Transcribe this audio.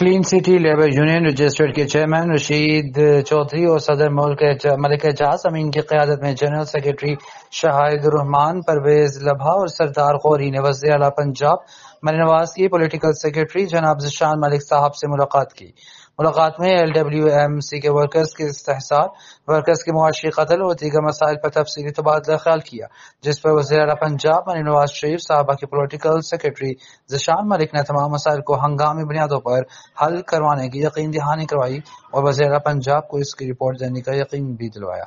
Clean city labour union registered کے chairman Rashid Chaudhry اور صدر ملک ملک اعجاز امین کی قیادت میں جنرل سیکرٹری شاہد الرحمان پرویز لبھا اور سردار غوری نے وزیر اعلیٰ پنجاب مری نواز کی پولیٹیکل سیکرٹری جناب ذیشان ملک صاحب سے ملاقات کی۔ ملاقات میں ایل ڈبلیو ایم سی کے ورکرز کے استحصال ورکرز کے معاشی قتل اور دیگر مسائل پر تفصیلی تبادلہ خیال کیا، جس پر وزیر اعلی پنجاب مری نواز شریف صاحبہ کی پولیٹیکل سیکرٹری زشان ملک نے تمام مسائل کو ہنگامی بنیادوں پر حل کروانے کی یقین دہانی کروائی اور وزیر اعلی پنجاب کو اس کی رپورٹ دینے کا یقین بھی دلوایا۔